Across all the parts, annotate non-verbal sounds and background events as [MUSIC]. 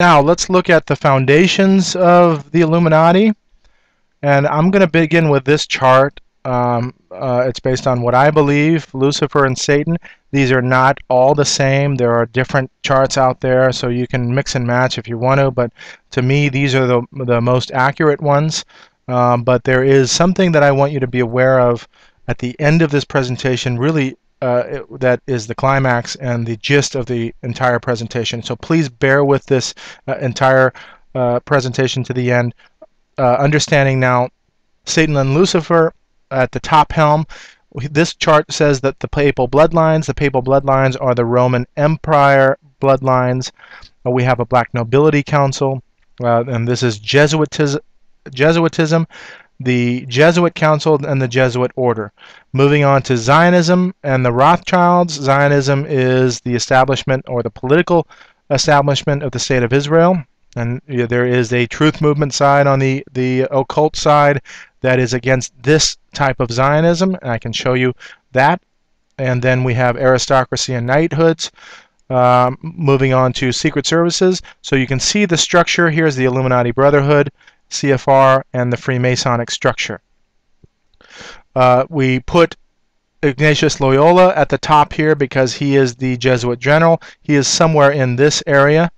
Now let's look at the foundations of the Illuminati. And I'm going to begin with this chart. Um, uh, it's based on what I believe, Lucifer and Satan. These are not all the same. There are different charts out there, so you can mix and match if you want to. But to me, these are the, the most accurate ones. Um, but there is something that I want you to be aware of at the end of this presentation, really uh, that is the climax and the gist of the entire presentation. So please bear with this uh, entire uh, presentation to the end. Uh, understanding now Satan and Lucifer at the top helm. This chart says that the papal bloodlines, the papal bloodlines are the Roman Empire bloodlines. Uh, we have a black nobility council, uh, and this is Jesuitism, Jesuitism the Jesuit Council and the Jesuit Order. Moving on to Zionism and the Rothschilds. Zionism is the establishment or the political establishment of the State of Israel. And there is a truth movement side on the, the occult side that is against this type of Zionism. And I can show you that. And then we have aristocracy and knighthoods. Um, moving on to secret services. So you can see the structure. Here's the Illuminati Brotherhood. CFR, and the Freemasonic structure. Uh, we put Ignatius Loyola at the top here because he is the Jesuit general. He is somewhere in this area.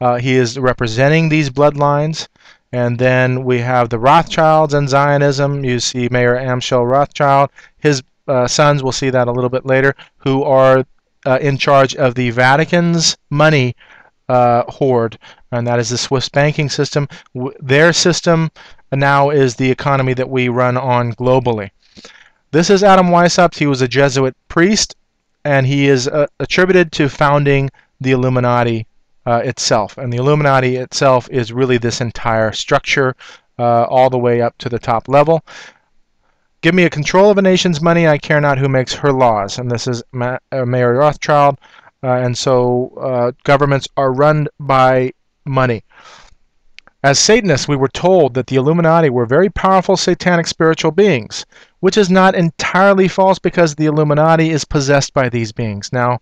Uh, he is representing these bloodlines. And then we have the Rothschilds and Zionism. You see Mayer Amschel Rothschild. His uh, sons, we'll see that a little bit later, who are uh, in charge of the Vatican's money uh, hoard, and that is the Swiss banking system. their system now is the economy that we run on globally. This is Adam Weishaupt. He was a Jesuit priest, and he is uh, attributed to founding the Illuminati uh, itself. And the Illuminati itself is really this entire structure, uh, all the way up to the top level. Give me a control of a nation's money, I care not who makes her laws. And this is Ma uh, Mayer Rothschild. Uh, and so uh, governments are run by money. As Satanists, we were told that the Illuminati were very powerful satanic spiritual beings, which is not entirely false because the Illuminati is possessed by these beings. Now,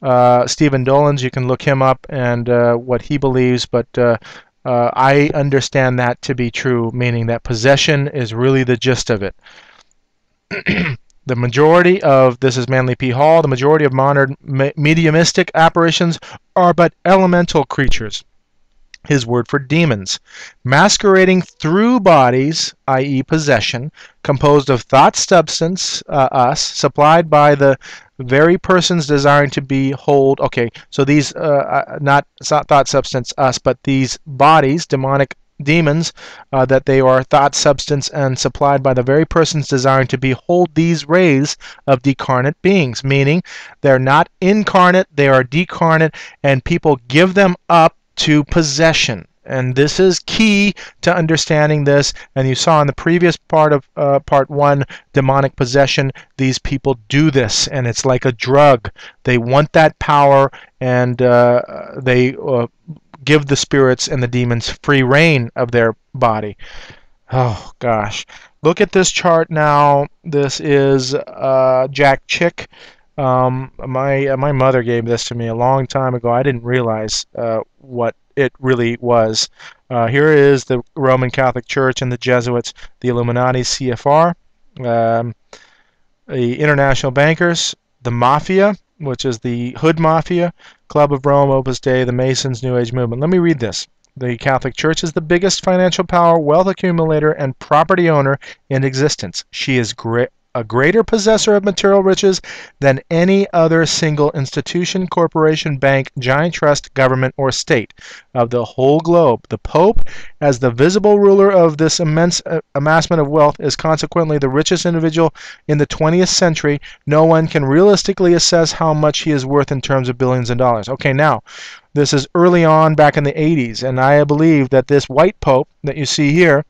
uh, Stephen Dolans, you can look him up and uh, what he believes, but uh, uh, I understand that to be true, meaning that possession is really the gist of it. [CLEARS THROAT] The majority of, this is Manly P. Hall, the majority of modern mediumistic apparitions are but elemental creatures. His word for demons, masquerading through bodies, i.e., possession, composed of thought substance, uh, us, supplied by the very persons desiring to behold. Okay, so these, uh, uh not, not thought substance, us, but these bodies, demonic demons, uh, that they are thought substance and supplied by the very persons desiring to behold these rays of decarnate beings, meaning they're not incarnate, they are decarnate, and people give them up to possession. And this is key to understanding this. And you saw in the previous part of uh, part one, demonic possession, these people do this, and it's like a drug. They want that power, and uh, they uh, give the spirits and the demons free rein of their body. Oh gosh. Look at this chart now. This is uh, Jack Chick. Um, my uh, my mother gave this to me a long time ago. I didn't realize uh, what it really was. Uh, here is the Roman Catholic Church and the Jesuits, the Illuminati, CFR, um, the international bankers, the mafia, which is the Hood Mafia, Club of Rome, Opus Dei, the Masons, New Age movement. Let me read this. The Catholic Church is the biggest financial power, wealth accumulator, and property owner in existence. She is great a greater possessor of material riches than any other single institution, corporation, bank, giant trust, government, or state of the whole globe. The Pope, as the visible ruler of this immense uh, amassment of wealth, is consequently the richest individual in the 20th century. No one can realistically assess how much he is worth in terms of billions of dollars. Okay, now, this is early on back in the 80s, and I believe that this white Pope that you see here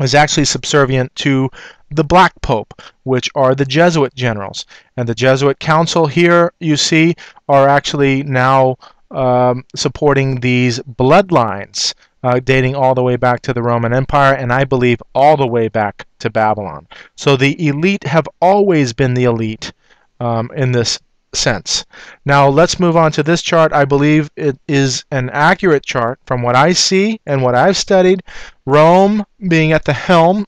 is actually subservient to the Black Pope, which are the Jesuit generals. And the Jesuit Council here, you see, are actually now um, supporting these bloodlines uh, dating all the way back to the Roman Empire, and I believe all the way back to Babylon. So the elite have always been the elite um, in this sense. Now let's move on to this chart. I believe it is an accurate chart from what I see and what I've studied. Rome being at the helm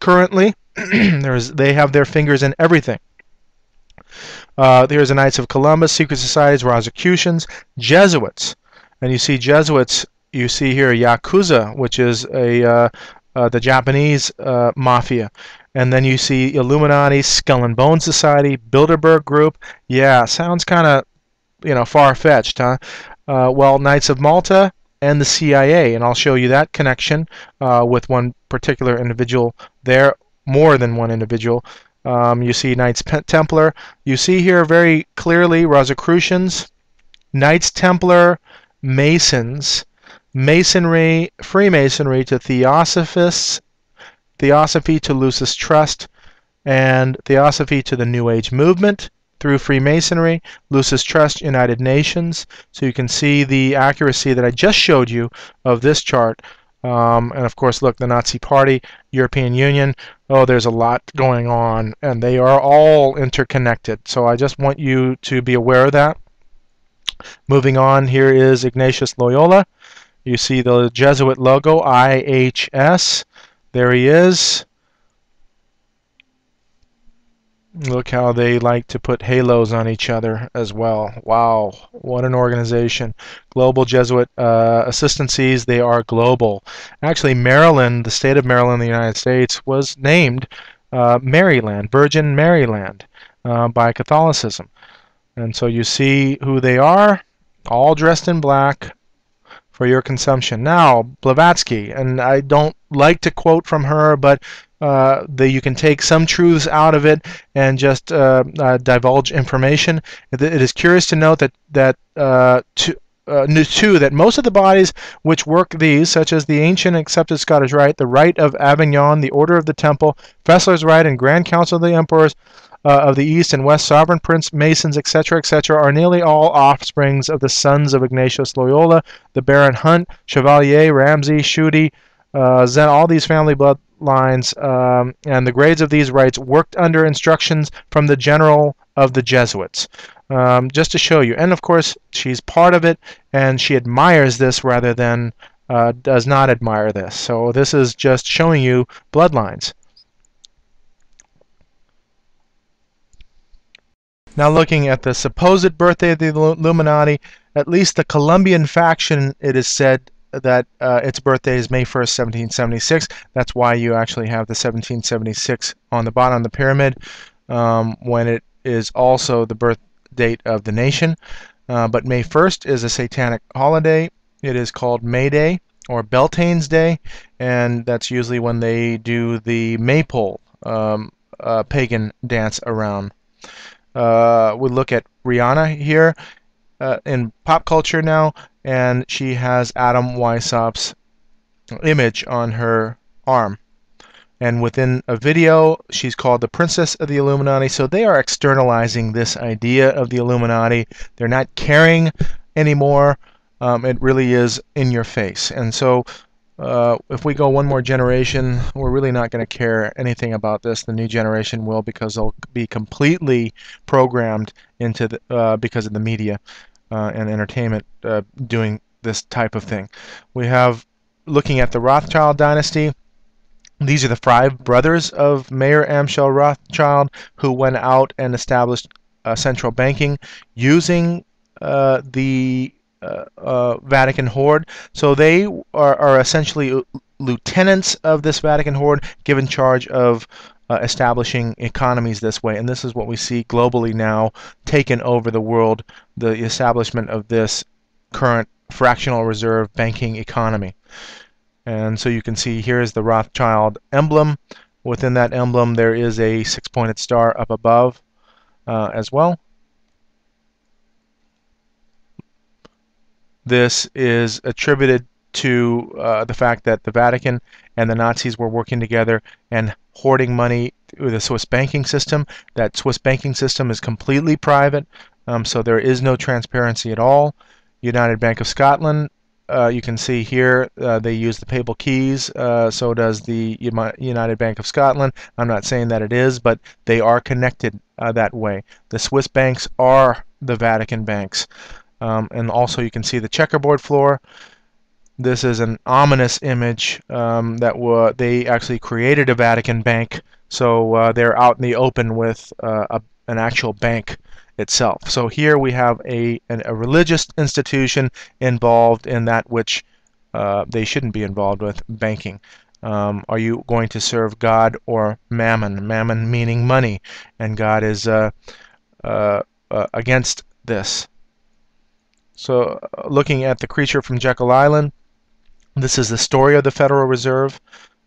currently, [CLEARS THROAT] there's they have their fingers in everything. Uh, there's the Knights of Columbus, secret societies, Rosicrucians, Jesuits, and you see Jesuits. You see here Yakuza, which is a uh, uh, the Japanese uh, mafia. And then you see Illuminati, Skull and Bone Society, Bilderberg Group. Yeah, sounds kind of, you know, far-fetched, huh? Uh, well, Knights of Malta and the CIA, and I'll show you that connection uh, with one particular individual there, more than one individual. Um, you see Knights Templar. You see here very clearly Rosicrucians, Knights Templar, Masons, Masonry, Freemasonry to Theosophists, Theosophy to Lucis Trust, and Theosophy to the New Age movement through Freemasonry, Lucis Trust, United Nations. So you can see the accuracy that I just showed you of this chart. Um, and of course, look, the Nazi Party, European Union. Oh, there's a lot going on, and they are all interconnected. So I just want you to be aware of that. Moving on, here is Ignatius Loyola. You see the Jesuit logo, IHS. There he is. Look how they like to put halos on each other as well. Wow, what an organization. Global Jesuit uh, Assistancies, they are global. Actually, Maryland, the state of Maryland, the United States, was named uh, Maryland, Virgin Maryland, uh, by Catholicism. And so you see who they are, all dressed in black, for your consumption. Now, Blavatsky, and I don't like to quote from her, but uh, that you can take some truths out of it and just uh, uh, divulge information. It, it is curious to note that that uh, to, uh, two, that most of the bodies which work these, such as the ancient accepted Scottish Rite, the Rite of Avignon, the Order of the Temple, Fessler's Rite, and Grand Council of the Emperors, uh, of the East and West, sovereign prince, masons, etc., etc., are nearly all offsprings of the sons of Ignatius Loyola, the Baron Hundt, Chevalier, Ramsay, Tschudi, uh, Zen, all these family bloodlines, um, and the grades of these rites worked under instructions from the general of the Jesuits. Um, just to show you. And of course, she's part of it, and she admires this rather than uh, does not admire this. So this is just showing you bloodlines. Now looking at the supposed birthday of the Illuminati, at least the Colombian faction, it is said that uh, its birthday is May 1st, 1776. That's why you actually have the 1776 on the bottom of the pyramid, um, when it is also the birth date of the nation. Uh, but May 1st is a satanic holiday. It is called May Day or Beltane's Day, and that's usually when they do the maypole um, uh, pagan dance around. Uh, we look at Rihanna here uh, in pop culture now, and she has Adam Weishaupt's image on her arm. And within a video, she's called the Princess of the Illuminati. So they are externalizing this idea of the Illuminati. They're not caring anymore. Um, it really is in your face. And so uh, if we go one more generation, we're really not going to care anything about this. The new generation will because they'll be completely programmed into the, uh, because of the media uh, and entertainment uh, doing this type of thing. We have looking at the Rothschild dynasty. These are the five brothers of Mayer Amschel Rothschild who went out and established uh, central banking using uh, the uh, uh, Vatican Hoard. So they are, are essentially lieutenants of this Vatican Hoard given charge of uh, establishing economies this way. And this is what we see globally now taken over the world, the establishment of this current fractional reserve banking economy. And so you can see here is the Rothschild emblem. Within that emblem, there is a six-pointed star up above uh, as well. This is attributed to uh, the fact that the Vatican and the Nazis were working together and hoarding money through the Swiss banking system. That Swiss banking system is completely private, um, so there is no transparency at all. United Bank of Scotland uh, you can see here uh, they use the papal keys. Uh, so does the United Bank of Scotland. I'm not saying that it is, but they are connected uh, that way. The Swiss banks are the Vatican banks. Um, and also you can see the checkerboard floor. This is an ominous image um, that they actually created a Vatican bank. So uh, they're out in the open with uh, a, an actual bank itself. So here we have a, an, a religious institution involved in that which uh, they shouldn't be involved with, banking. Um, are you going to serve God or mammon? Mammon meaning money, and God is uh, uh, uh against this. So uh, looking at the creature from Jekyll Island, this is the story of the Federal Reserve,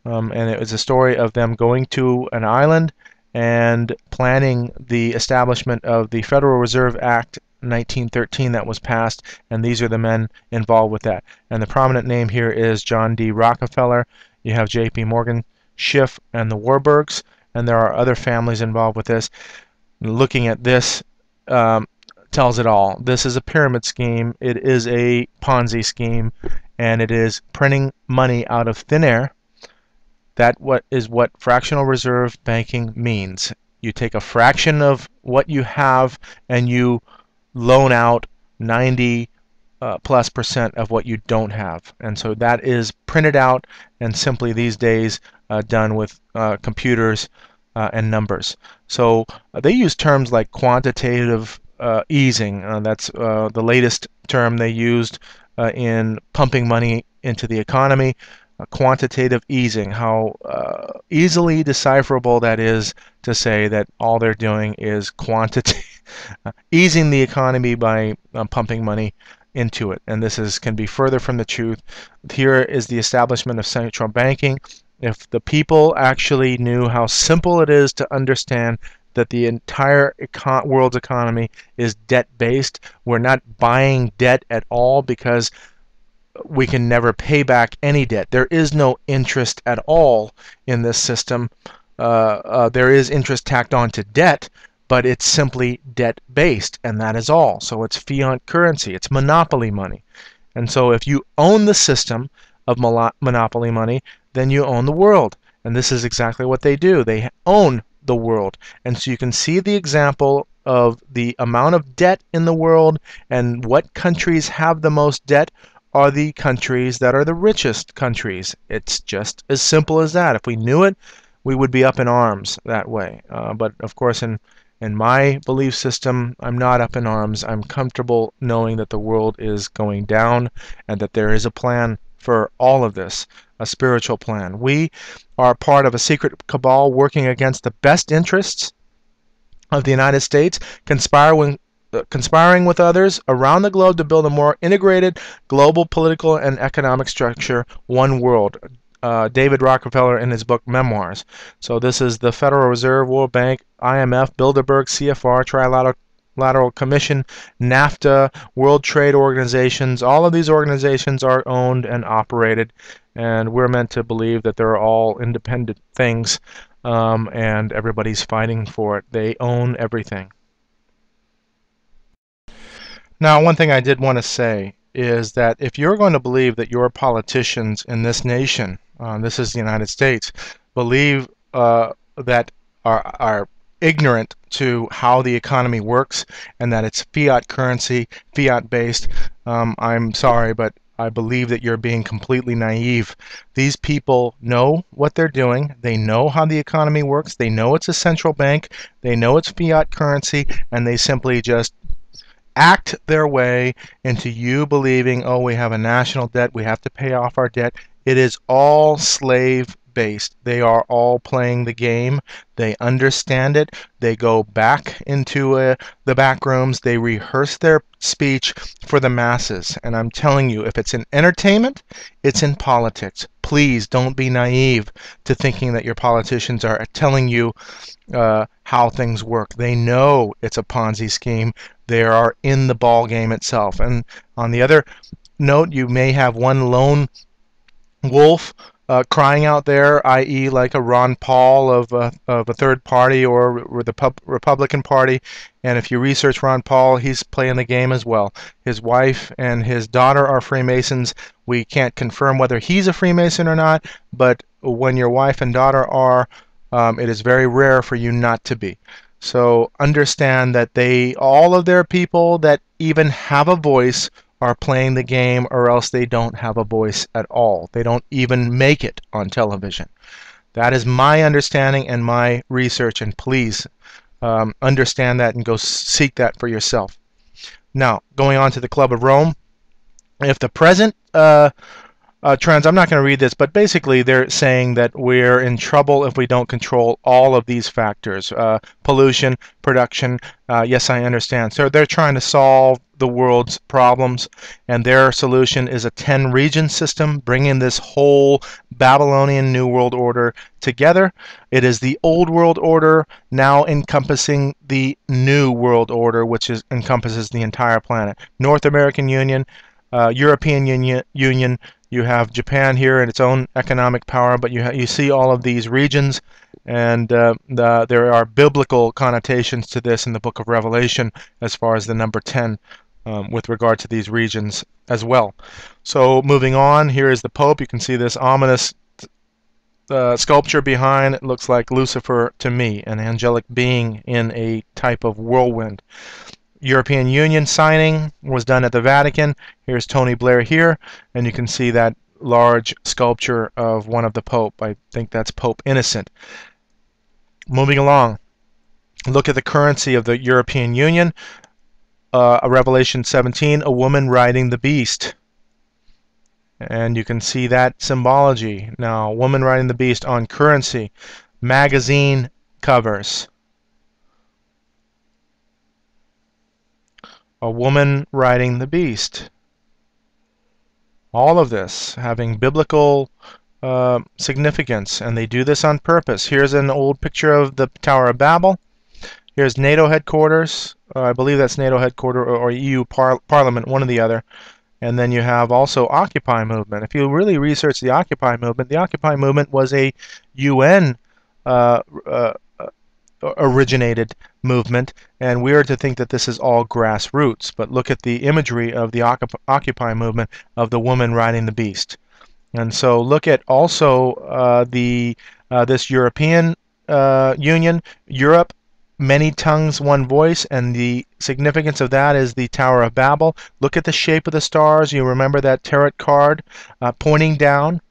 um, and it was a story of them going to an island and planning the establishment of the Federal Reserve Act 1913 that was passed, and these are the men involved with that. And the prominent name here is John D. Rockefeller. You have J.P. Morgan, Schiff, and the Warburgs, and there are other families involved with this. Looking at this um, tells it all. This is a pyramid scheme. It is a Ponzi scheme, and it is printing money out of thin air that what is what fractional reserve banking means. You take a fraction of what you have and you loan out 90 uh, plus percent of what you don't have. And so that is printed out and simply these days uh, done with uh, computers uh, and numbers. So uh, they use terms like quantitative uh, easing. that's the latest term they used in pumping money into the economy quantitative easing, how uh, easily decipherable that is to say that all they're doing is quantity [LAUGHS] easing the economy by um, pumping money into it. And this is can be further from the truth. Here is the establishment of central banking. If the people actually knew how simple it is to understand that the entire econ world's economy is debt based, we're not buying debt at all because we can never pay back any debt. There is no interest at all in this system. Uh, uh, there is interest tacked on to debt, but it's simply debt based, and that is all. So it's fiat currency, it's monopoly money. And so if you own the system of monopoly money, then you own the world. And this is exactly what they do. They own the world. And so you can see the example of the amount of debt in the world and what countries have the most debt are the countries that are the richest countries. It's just as simple as that. If we knew it, we would be up in arms that way. Uh, but of course, in in my belief system, I'm not up in arms. I'm comfortable knowing that the world is going down and that there is a plan for all of this, a spiritual plan. We are part of a secret cabal working against the best interests of the United States, conspiring conspiring with others around the globe to build a more integrated global political and economic structure, one world. Uh, David Rockefeller in his book Memoirs. So this is the Federal Reserve, World Bank, IMF, Bilderberg, CFR, Trilateral Commission, NAFTA, World Trade Organizations. All of these organizations are owned and operated, and we're meant to believe that they're all independent things, um, and everybody's fighting for it. They own everything. Now, one thing I did want to say is that if you're going to believe that your politicians in this nation, uh, this is the United States, believe uh, that are, are ignorant to how the economy works and that it's fiat currency, fiat based, um, I'm sorry, but I believe that you're being completely naive. These people know what they're doing. They know how the economy works. They know it's a central bank. They know it's fiat currency, and they simply just act their way into you believing, oh, we have a national debt, we have to pay off our debt. It is all slave based. They are all playing the game. They understand it. They go back into uh, the back rooms. They rehearse their speech for the masses. And I'm telling you, if it's in entertainment, it's in politics. Please don't be naive to thinking that your politicians are telling you uh, how things work. They know it's a Ponzi scheme. They are in the ball game itself. And on the other note, you may have one lone wolf uh, crying out there, i.e., like a Ron Paul of a, of a third party or, or the Pub- Republican Party. And if you research Ron Paul, he's playing the game as well. His wife and his daughter are Freemasons. We can't confirm whether he's a Freemason or not, but when your wife and daughter are, um, it is very rare for you not to be. So understand that they, all of their people that even have a voice, are playing the game or else they don't have a voice at all. They don't even make it on television. That is my understanding and my research, and please um, understand that and go seek that for yourself. Now, going on to the Club of Rome, if the present uh, uh, trends. I'm not going to read this, but basically they're saying that we're in trouble if we don't control all of these factors uh, pollution, production. Uh, yes, I understand. So they're trying to solve the world's problems, and their solution is a 10 region system, bringing this whole Babylonian New World Order together. It is the Old World Order now encompassing the New World Order, which is, encompasses the entire planet. North American Union, uh, European Union, Union you have Japan here and its own economic power, but you you see all of these regions, and uh, the, there are biblical connotations to this in the Book of Revelation as far as the number 10 um, with regard to these regions as well. So moving on, here is the Pope. You can see this ominous uh, sculpture behind. It looks like Lucifer to me, an angelic being in a type of whirlwind. European Union signing was done at the Vatican. Here's Tony Blair here, and you can see that large sculpture of one of the Pope. I think that's Pope Innocent. Moving along, look at the currency of the European Union. Uh, Revelation 17, a woman riding the beast. And you can see that symbology. Now, woman riding the beast on currency. Magazine covers. A woman riding the beast. All of this having biblical uh, significance, and they do this on purpose. Here's an old picture of the Tower of Babel. Here's NATO headquarters. Uh, I believe that's NATO headquarters or, or EU par Parliament, one or the other. And then you have also Occupy movement. If you really research the Occupy movement, the Occupy movement was a UN uh, uh originated movement, and we are to think that this is all grassroots. But look at the imagery of the Occupy movement of the woman riding the beast. And so look at also uh, the uh, this European uh, Union, Europe, many tongues, one voice, and the significance of that is the Tower of Babel. Look at the shape of the stars. You remember that tarot card uh, pointing down.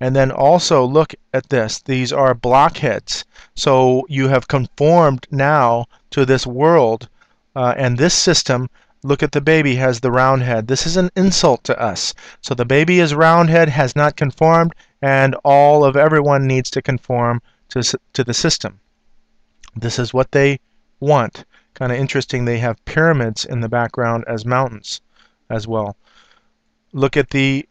And then also look at this. These are blockheads. So you have conformed now to this world uh, and this system. Look at the baby has the round head. This is an insult to us. So the baby is round head, has not conformed, and all of everyone needs to conform to, to the system. This is what they want. Kind of interesting. They have pyramids in the background as mountains as well. Look at the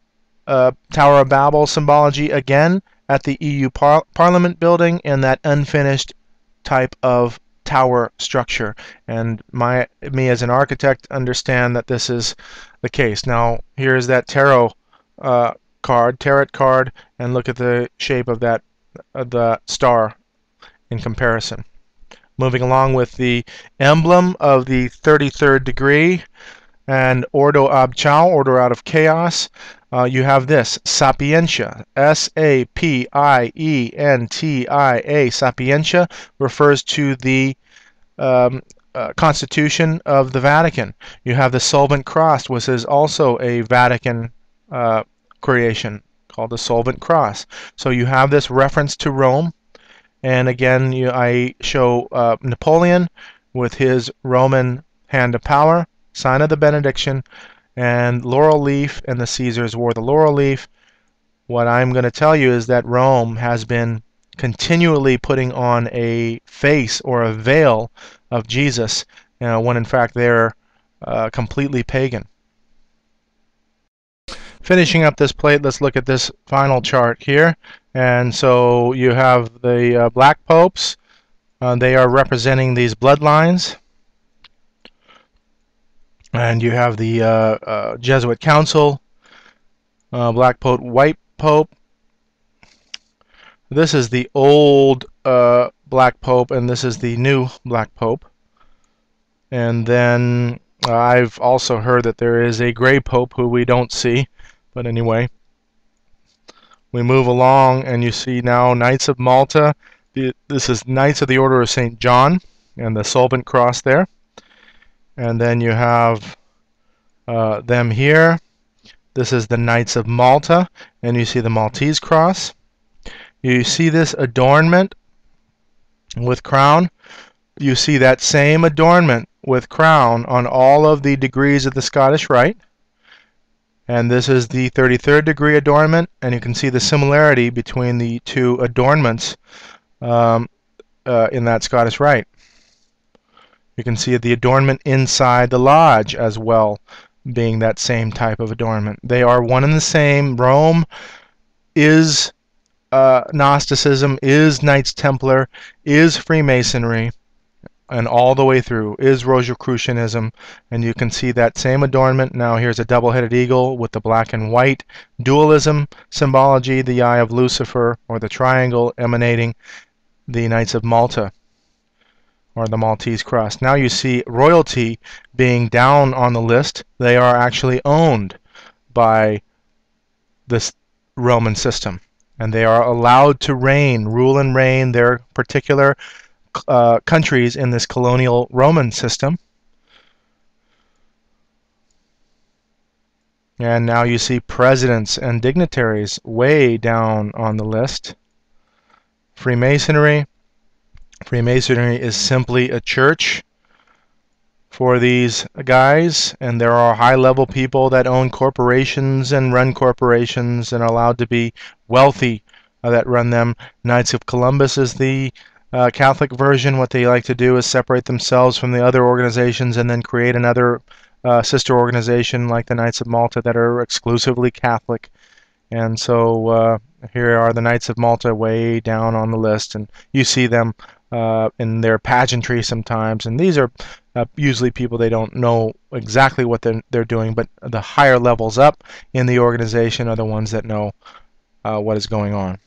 uh, Tower of Babel symbology again at the EU par Parliament building in that unfinished type of tower structure. And my me as an architect understand that this is the case. Now here's that tarot uh, card, tarot card, and look at the shape of that uh, the star in comparison. Moving along with the emblem of the 33rd degree and Ordo ab Chao, order out of chaos uh, you have this sapientia s-a-p-i-e-n-t-i-a sapientia refers to the um, uh, constitution of the vatican. You have the solvent cross which is also a vatican uh, creation called the solvent cross. So you have this reference to rome. And again you, i show uh, napoleon with his roman hand of power sign of the benediction and laurel leaf and the Caesars wore the laurel leaf. What I'm going to tell you is that Rome has been continually putting on a face or a veil of Jesus you know, when in fact they're uh, completely pagan. Finishing up this plate, let's look at this final chart here. And so you have the uh, black popes. Uh, they are representing these bloodlines and you have the uh, uh, Jesuit Council, uh, Black Pope, White Pope, This is the old uh, Black Pope, and this is the new Black Pope. And then uh, I've also heard that there is a Gray Pope who we don't see, but anyway. We move along, and you see now Knights of Malta. This is Knights of the Order of St. John, and the Solvent Cross there. And then you have uh, them here. This is the Knights of Malta, and you see the Maltese cross. You see this adornment with crown. You see that same adornment with crown on all of the degrees of the Scottish Rite. And this is the 33rd degree adornment, and you can see the similarity between the two adornments um, uh, in that Scottish Rite. You can see the adornment inside the lodge as well being that same type of adornment. They are one and the same. Rome is uh, Gnosticism, is Knights Templar, is Freemasonry, and all the way through is Rosicrucianism. And you can see that same adornment. Now here's a double-headed eagle with the black and white dualism symbology, the eye of Lucifer, or the triangle emanating the Knights of Malta or the Maltese cross. Now you see royalty being down on the list. They are actually owned by this Roman system. And they are allowed to reign, rule and reign their particular uh, countries in this colonial Roman system. And now you see presidents and dignitaries way down on the list. Freemasonry, Freemasonry is simply a church for these guys, and there are high level people that own corporations and run corporations and are allowed to be wealthy uh, that run them. Knights of Columbus is the uh, Catholic version. What they like to do is separate themselves from the other organizations and then create another uh, sister organization like the Knights of Malta that are exclusively Catholic. And so uh, here are the Knights of Malta way down on the list, and you see them uh, in their pageantry sometimes. And these are uh, usually people they don't know exactly what they're, they're doing, but the higher levels up in the organization are the ones that know uh, what is going on.